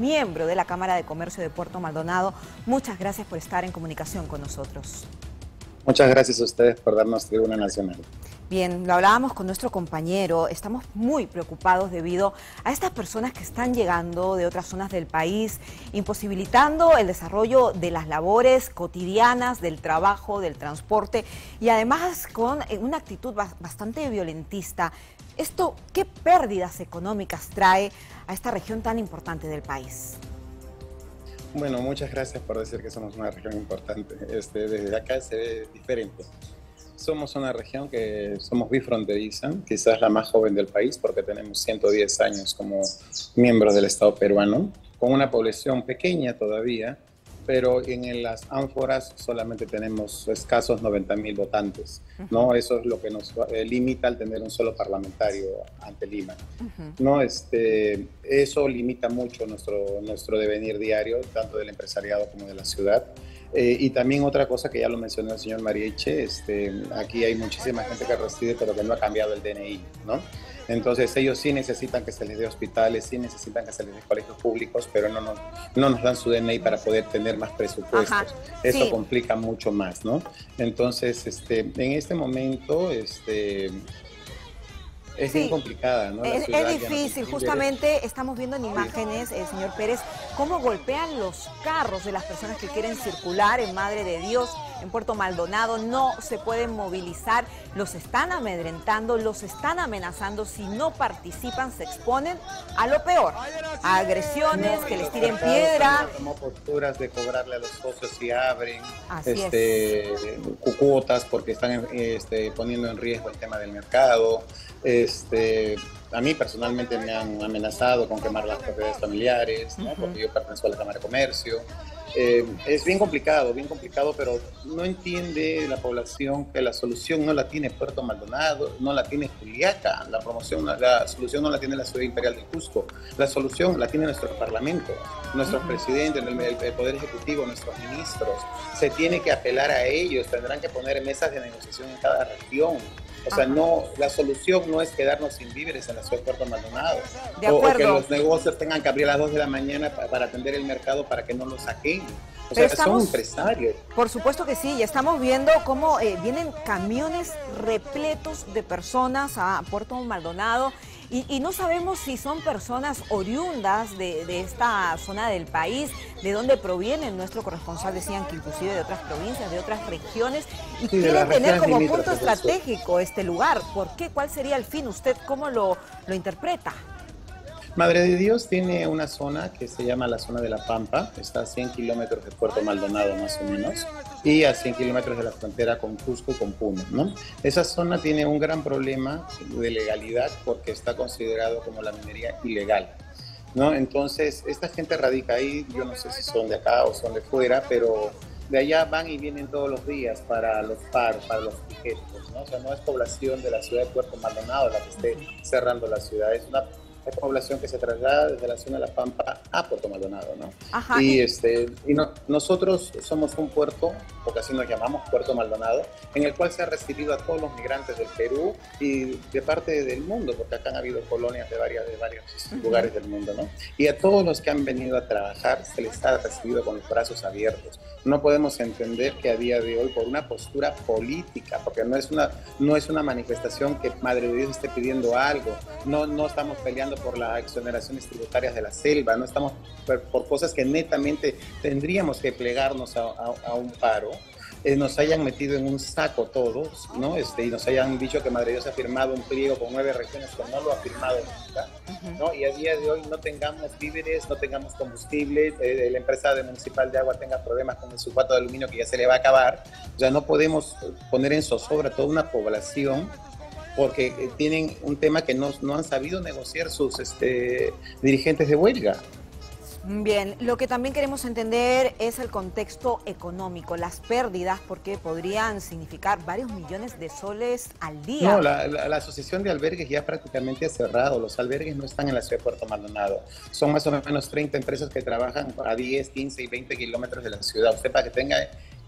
miembro de la Cámara de Comercio de Puerto Maldonado. Muchas gracias por estar en comunicación con nosotros. Muchas gracias a ustedes por darnos tribuna nacional. Bien, lo hablábamos con nuestro compañero, estamos muy preocupados debido a estas personas que están llegando de otras zonas del país, imposibilitando el desarrollo de las labores cotidianas, del trabajo, del transporte y además con una actitud bastante violentista. ¿Esto qué pérdidas económicas trae a esta región tan importante del país? Bueno, muchas gracias por decir que somos una región importante. Este, desde acá se ve diferente. Somos una región que somos bifronteriza, quizás la más joven del país porque tenemos 110 años como miembros del Estado peruano, con una población pequeña todavía, pero en las ánforas solamente tenemos escasos 90 mil votantes, ¿no? Eso es lo que nos eh, limita al tener un solo parlamentario ante Lima, ¿no? Este, eso limita mucho nuestro, nuestro devenir diario, tanto del empresariado como de la ciudad. Eh, y también otra cosa que ya lo mencionó el señor Marieche, este, aquí hay muchísima gente que reside pero que no ha cambiado el DNI, ¿no? Entonces ellos sí necesitan que se les dé hospitales, sí necesitan que se les dé colegios públicos, pero no nos, no nos dan su DNI para poder tener más presupuestos. Eso complica mucho más, ¿no? Entonces, este, en este momento, este, es bien complicada, ¿no? es, difícil, justamente estamos viendo en imágenes, el señor Pérez, cómo golpean los carros de las personas que quieren circular en Madre de Dios, en Puerto Maldonado, no se pueden movilizar, los están amedrentando, los están amenazando, si no participan se exponen a lo peor, a agresiones, que les tiren piedra. Como posturas de cobrarle a los socios si abren, este, cuotas porque están este, poniendo en riesgo el tema del mercado. Este, a mí personalmente me han amenazado con quemar las propiedades familiares, porque yo pertenezco a la Cámara de Comercio. Eh, es bien complicado, bien complicado, pero no entiende la población que la solución no la tiene Puerto Maldonado, no la tiene Juliaca, la promoción, la solución no la tiene la Ciudad Imperial de Cusco, la solución la tiene nuestro Parlamento, nuestros presidentes, el, el, Poder Ejecutivo, nuestros ministros. Se tiene que apelar a ellos, tendrán que poner mesas de negociación en cada región o sea, no, la solución no es quedarnos sin víveres en la ciudad de Puerto Maldonado. o, que los negocios tengan que abrir a las 2 de la mañana para, atender el mercado para que no lo saquen. O sea, son empresarios. Por supuesto que sí, y estamos viendo cómo eh, vienen camiones repletos de personas a Puerto Maldonado y, no sabemos si son personas oriundas de, esta zona del país, de dónde provienen. Nuestro corresponsal decían que inclusive de otras provincias, de otras regiones, y quieren tener como punto estratégico este lugar. ¿Por qué? ¿Cuál sería el fin? ¿Usted cómo lo, lo interpreta? Madre de Dios tiene una zona que se llama la zona de la Pampa, está a 100 kilómetros de Puerto Maldonado más o menos, y a 100 kilómetros de la frontera con Cusco y con Puno. ¿no? Esa zona tiene un gran problema de legalidad porque está considerado como la minería ilegal. ¿no? Entonces, esta gente radica ahí, yo no sé si son de acá o son de fuera, pero de allá van y vienen todos los días para los paros, para los piquetes, ¿no? O sea, no es población de la ciudad de Puerto Maldonado la que esté cerrando la ciudad, es una es población que se traslada desde la zona de La Pampa a Puerto Maldonado, ¿no? Y, este, y nosotros somos un puerto, porque así nos llamamos Puerto Maldonado, en el cual se ha recibido a todos los migrantes del Perú y de parte del mundo, porque acá han habido colonias de, varias, de varios lugares del mundo, ¿no? Y a todos los que han venido a trabajar se les ha recibido con los brazos abiertos. No podemos entender que a día de hoy, por una postura política, porque no es una, no es una manifestación que Madre de Dios esté pidiendo algo, no, no estamos peleando por las exoneraciones tributarias de la selva, no estamos por, cosas que netamente tendríamos que plegarnos a, un paro. Eh, nos hayan metido en un saco todos, ¿no? Este, y nos hayan dicho que Madrid Dios ha firmado un pliego con nueve regiones que no lo ha firmado nunca, ¿no? Y a día de hoy no tengamos víveres, no tengamos combustible, eh, la empresa de municipal de agua tenga problemas con el sulfato de aluminio que ya se le va a acabar, o sea, no podemos poner en zozobra toda una población porque eh, tienen un tema que no, no han sabido negociar sus este, dirigentes de huelga. Bien, lo que también queremos entender es el contexto económico, las pérdidas, porque podrían significar varios millones de soles al día. No, la, asociación de albergues ya prácticamente ha cerrado, los albergues no están en la ciudad de Puerto Maldonado, son más o menos 30 empresas que trabajan a 10, 15 y 20 kilómetros de la ciudad. Usted para que tenga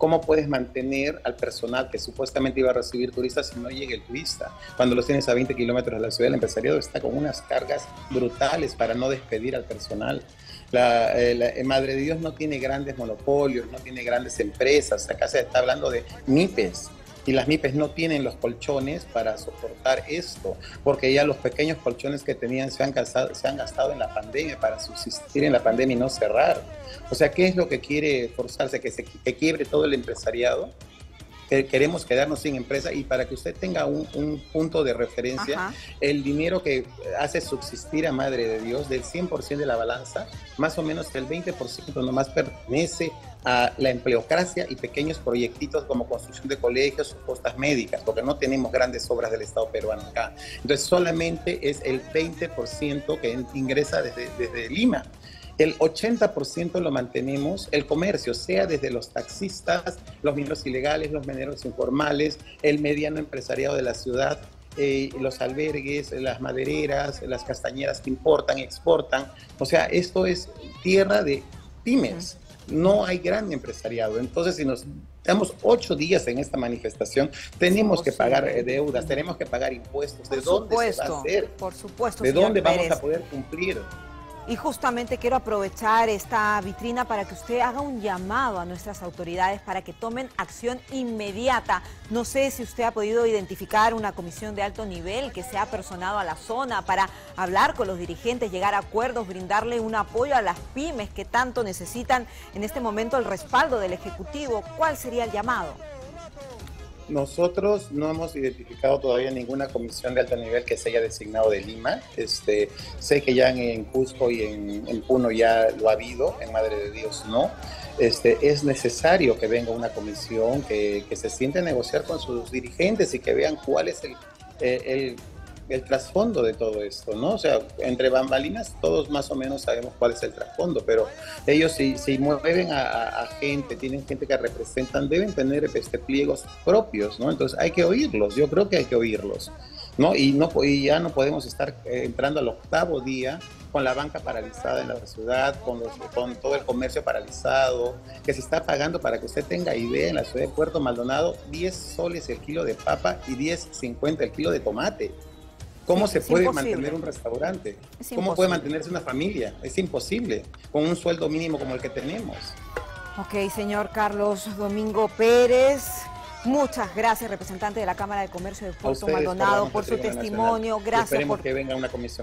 ¿Cómo puedes mantener al personal que supuestamente iba a recibir turistas si no llega el turista? Cuando los tienes a 20 kilómetros de la ciudad, el empresariado está con unas cargas brutales para no despedir al personal. La, eh, Madre de Dios no tiene grandes monopolios, no tiene grandes empresas. Acá se está hablando de MIPES. Y las MIPES no tienen los colchones para soportar esto, porque ya los pequeños colchones que tenían se han, gastado, se han gastado en la pandemia para subsistir en la pandemia y no cerrar. O sea, ¿qué es lo que quiere forzarse? Que se que quiebre todo el empresariado queremos quedarnos sin empresa y para que usted tenga un, punto de referencia, el dinero que hace subsistir a Madre de Dios del 100% de la balanza, más o menos el 20% nomás pertenece a la empleocracia y pequeños proyectitos como construcción de colegios o costas médicas, porque no tenemos grandes obras del Estado peruano acá. Entonces solamente es el 20% que ingresa desde, desde Lima. El 80% lo mantenemos el comercio, sea desde los taxistas, los mineros ilegales, los mineros informales, el mediano empresariado de la ciudad, eh, los albergues, las madereras, las castañeras que importan, exportan. O sea, esto es tierra de pymes. No hay gran empresariado. Entonces, si nos damos ocho días en esta manifestación, tenemos que pagar eh, deudas, tenemos que pagar impuestos. ¿De dónde se va a hacer? Por supuesto. ¿De dónde vamos a poder cumplir? Y justamente quiero aprovechar esta vitrina para que usted haga un llamado a nuestras autoridades para que tomen acción inmediata. No sé si usted ha podido identificar una comisión de alto nivel que se ha personado a la zona para hablar con los dirigentes, llegar a acuerdos, brindarle un apoyo a las pymes que tanto necesitan en este momento el respaldo del Ejecutivo. ¿Cuál sería el llamado? Nosotros no hemos identificado todavía ninguna comisión de alto nivel que se haya designado de Lima. Este, sé que ya en, Cusco y en, Puno ya lo ha habido, en Madre de Dios no. Este, es necesario que venga una comisión que, que se siente a negociar con sus dirigentes y que vean cuál es el, eh, el el trasfondo de todo esto, ¿no? O sea, entre bambalinas todos más o menos sabemos cuál es el trasfondo, pero ellos si, si mueven a, gente, tienen gente que representan, deben tener este, pliegos propios, ¿no? Entonces hay que oírlos, yo creo que hay que oírlos, ¿no? Y, no, y ya no podemos estar eh, entrando al octavo día con la banca paralizada en la ciudad, con, los, con todo el comercio paralizado, que se está pagando para que usted tenga idea en la ciudad de Puerto Maldonado, 10 soles el kilo de papa y 10.50 el kilo de tomate. ¿Cómo se puede mantener un restaurante? ¿Cómo puede mantenerse una familia? Es imposible con un sueldo mínimo como el que tenemos. Ok, señor Carlos Domingo Pérez. Muchas gracias, representante de la Cámara de Comercio de Puerto Maldonado, por su testimonio. Gracias por que venga una comisión